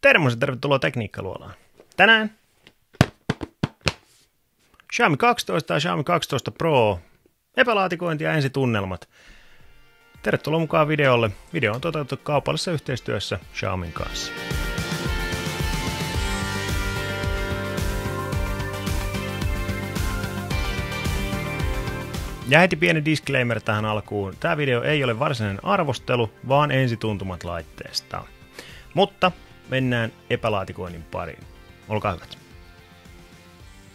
Termos tervetuloa Tekniikkaluolaan. Tänään Xiaomi 12 ja Xiaomi 12 Pro, epälaatikointi ja ensitunnelmat. Tervetuloa mukaan videolle. Video on toteutettu kaupallisessa yhteistyössä Xiaomin kanssa. Ja heti pieni disclaimer tähän alkuun. Tämä video ei ole varsinainen arvostelu, vaan ensituntumat laitteesta. Mutta mennään epälaatikoinnin pariin. Olkaa hyvät.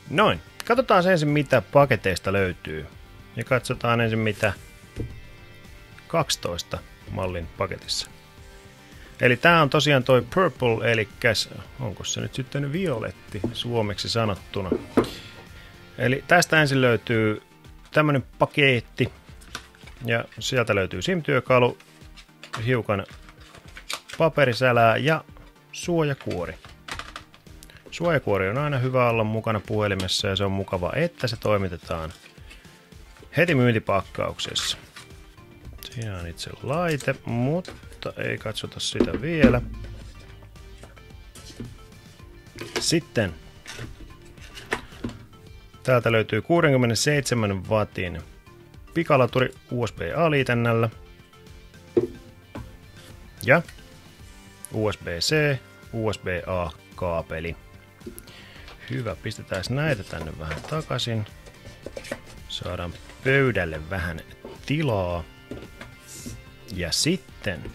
Noin. Katsotaan ensin mitä paketeista löytyy. Ja katsotaan ensin mitä 12 mallin paketissa. Eli tämä on tosiaan toi purple, eli onko se nyt sitten violetti suomeksi sanottuna. Eli tästä ensin löytyy tämmönen paketti. Ja sieltä löytyy SIM-työkalu, hiukan paperisälää ja suojakuori. Suojakuori on aina hyvä olla mukana puhelimessa ja se on mukava, että se toimitetaan heti myyntipakkauksessa. Siinä on itse laite, mutta ei katsota sitä vielä. Sitten täältä löytyy 67 wattin pikalaturi USB-A-liitännällä ja USB-C, USB-A-kaapeli. Hyvä, pistetään näitä tänne vähän takaisin. Saadaan pöydälle vähän tilaa. Ja sitten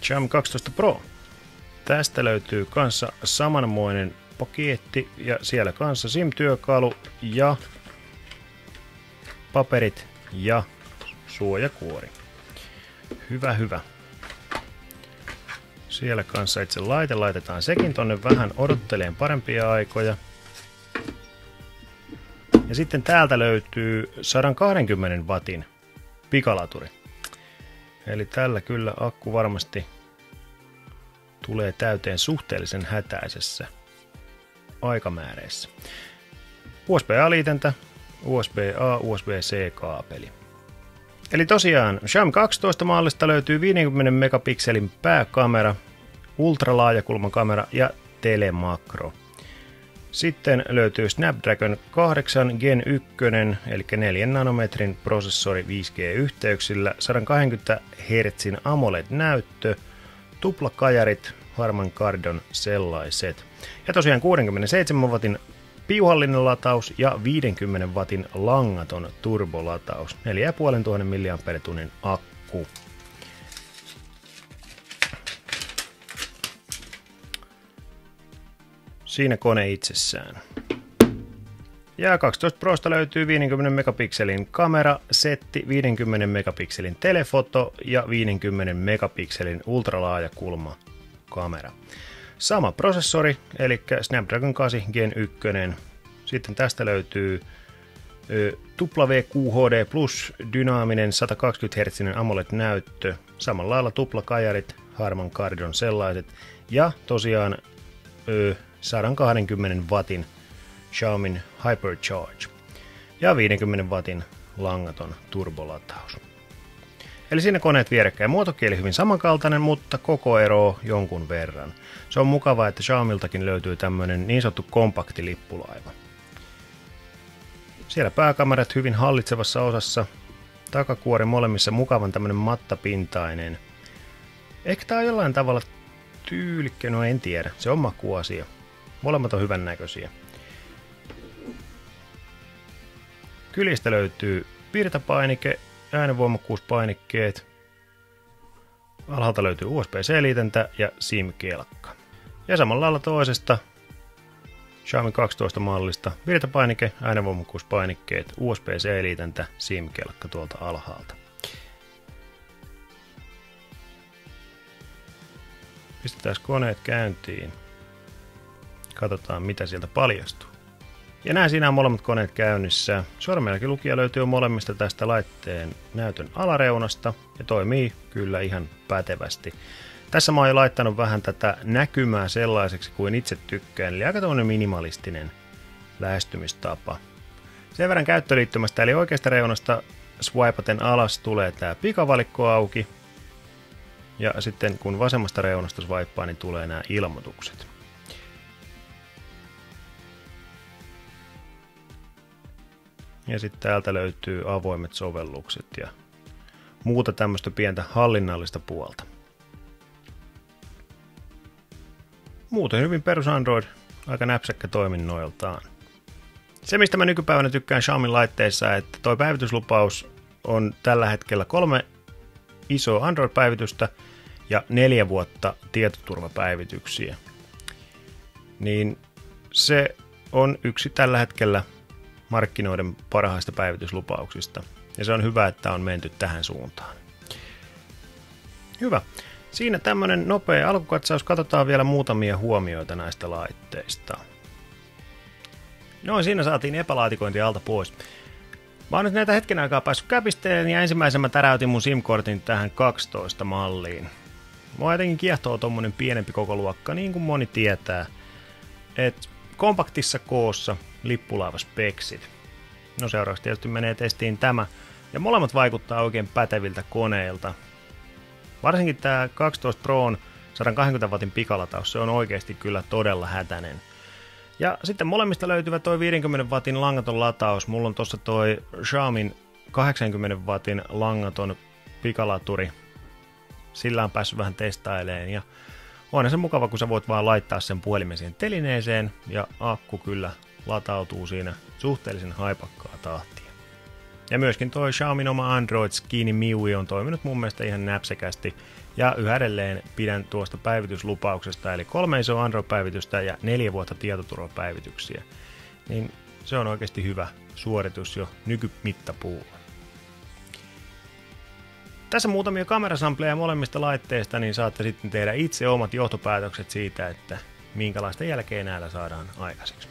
Xiaomi 12 Pro. Tästä löytyy kanssa samanmoinen paketti ja siellä kanssa SIM-työkalu ja paperit ja suojakuori. Hyvä, hyvä. Siellä kanssa itse laite laitetaan sekin tonne vähän odotteleen parempia aikoja. Ja sitten täältä löytyy 120 watin pikalaturi. Eli tällä kyllä akku varmasti tulee täyteen suhteellisen hätäisessä aikamääreissä. USB-A-liitäntä, USB-A, USB-C-kaapeli. Eli tosiaan Xiaomi 12 mallista löytyy 50 megapikselin pääkamera, ultralaajakulman kamera ja telemakro. Sitten löytyy Snapdragon 8 Gen 1, eli 4 nanometrin prosessori G-yhteyksillä, 120 Hz AMOLED-näyttö, tuplakajarit, Harman Kardon sellaiset. Ja tosiaan 67 watin piuhallinen lataus ja 50 watin langaton turbolataus. 4500 mAh akku. Siinä kone itsessään. Ja 12 Prosta löytyy 50 megapikselin kamera, setti, 50 megapikselin telefoto ja 50 megapikselin ultralaajakulma kamera. Sama prosessori, eli Snapdragon 8 Gen 1. Sitten tästä löytyy WQHD Plus dynaaminen 120 Hz AMOLED-näyttö, samalla lailla tuplakajarit, Harman Kardon sellaiset, ja tosiaan 120 watin Xiaomi Hypercharge ja 50 watin langaton turbolataus. Eli siinä koneet vierekkäin. Muotokieli hyvin samankaltainen, mutta koko ero jonkun verran. Se on mukavaa, että Xiaomiltakin löytyy tämmöinen niin sanottu kompakti lippulaiva. Siellä pääkamerat hyvin hallitsevassa osassa. Takakuori molemmissa mukavan tämmöinen mattapintainen. Ehkä tää on jollain tavalla tyylikkä, no en tiedä. Se on makuasia. Molemmat on hyvän näköisiä. Kylistä löytyy virtapainike, äänenvoimakkuuspainikkeet. Alhaalta löytyy USB-C-liitäntä ja SIM-kelkka. Ja samalla lailla toisesta Xiaomi 12 mallista virtapainike, äänenvoimakkuuspainikkeet, USB-C-liitäntä, SIM-kelkka tuolta alhaalta. Pistetään koneet käyntiin. Katsotaan mitä sieltä paljastuu. Ja näin siinä on molemmat koneet käynnissä. Sormenjälkilukija löytyy molemmista tästä laitteen näytön alareunasta ja toimii kyllä ihan pätevästi. Tässä mä oon jo laittanut vähän tätä näkymää sellaiseksi kuin itse tykkään, eli aika minimalistinen lähestymistapa. Sen verran käyttöliittymästä, eli oikeasta reunasta swipaten alas tulee tämä pikavalikko auki. ja sitten kun vasemmasta reunasta swipea, niin tulee nämä ilmoitukset. Ja sitten täältä löytyy avoimet sovellukset ja muuta tämmöistä pientä hallinnallista puolta. Muuten hyvin perus Android, aika näpsäkkä toiminnoiltaan. Se, mistä mä nykypäivänä tykkään Xiaomi laitteissa, että toi päivityslupaus on tällä hetkellä kolme isoa Android-päivitystä ja neljä vuotta tietoturvapäivityksiä. Niin se on yksi tällä hetkellä markkinoiden parhaista päivityslupauksista. Ja se on hyvä, että on menty tähän suuntaan. Hyvä. Siinä tämmöinen nopea alkukatsaus. Katsotaan vielä muutamia huomioita näistä laitteista. No, siinä saatiin epälaatikointi alta pois. Mä oon nyt näitä hetken aikaa päässyt käpistelemään ja ensimmäisen mä täräytin mun SIM-kortin tähän 12 malliin. Mua jotenkin kiehtoo tommonen pienempi koko luokka, niin kuin moni tietää. Et kompaktissa koossa lippulaiva speksit. No seuraavaksi tietysti menee testiin tämä. Ja molemmat vaikuttaa oikein päteviltä koneilta. Varsinkin tämä 12 Proon 120 watin pikalataus, se on oikeasti kyllä todella hätäinen. Ja sitten molemmista löytyvä toi 50 watin langaton lataus. Mulla on tossa toi Xiaomin 80 watin langaton pikalaturi. Sillä on päässyt vähän testaileen ja on se mukava, kun sä voit vaan laittaa sen puhelimen siihen telineeseen ja akku kyllä latautuu siinä suhteellisen haipakkaa tahtia. Ja myöskin toi Xiaomi oma Android Skinny MIUI on toiminut mun mielestä ihan näpsekästi. Ja yhä edelleen pidän tuosta päivityslupauksesta, eli kolme isoa Android-päivitystä ja neljä vuotta tietoturvapäivityksiä. Niin se on oikeasti hyvä suoritus jo nykymittapuulla. Tässä muutamia kamerasampleja molemmista laitteista, niin saatte sitten tehdä itse omat johtopäätökset siitä, että minkälaista jälkeä näillä saadaan aikaiseksi.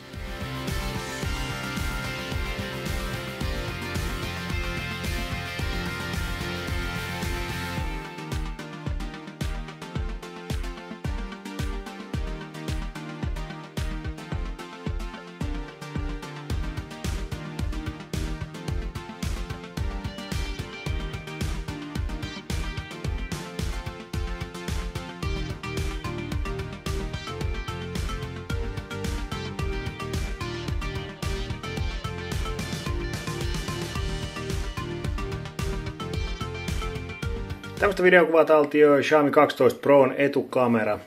Tämmöistä videokuvaa taltioi Xiaomi 12 Proon etukamera.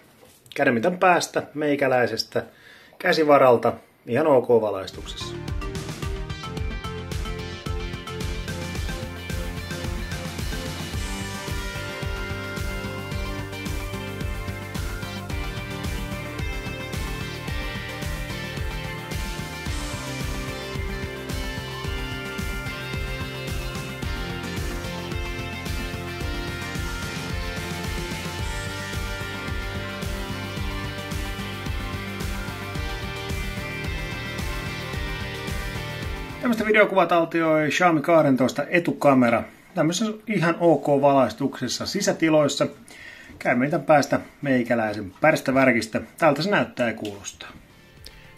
Kädenmitan päästä, meikäläisestä, käsivaralta, ihan ok valaistuksessa. Tämmöistä videokuvat altioi Xiaomi 12 etukamera. Tämmöisessä ihan ok valaistuksessa sisätiloissa. Käymme niitä päästä meikäläisen pärstä värkistä. Tältä se näyttää ja kuulostaa.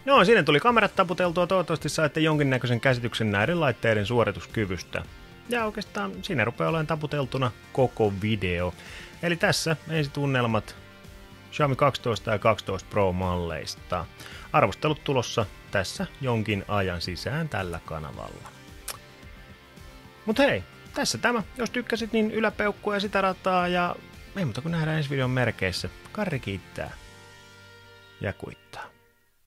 No, siinä tuli kamerat taputeltua. Toivottavasti saitte jonkinnäköisen käsityksen näiden laitteiden suorituskyvystä. Ja oikeastaan siinä rupeaa olemaan taputeltuna koko video. Eli tässä ensitunnelmat Xiaomi 12 ja 12 Pro-malleista. Arvostelut tulossa tässä jonkin ajan sisään tällä kanavalla. Mut hei, tässä tämä. Jos tykkäsit, niin yläpeukkua ja sitä rataa ja ei muuta kuin nähdään ensi videon merkeissä. Karri kiittää ja kuittaa.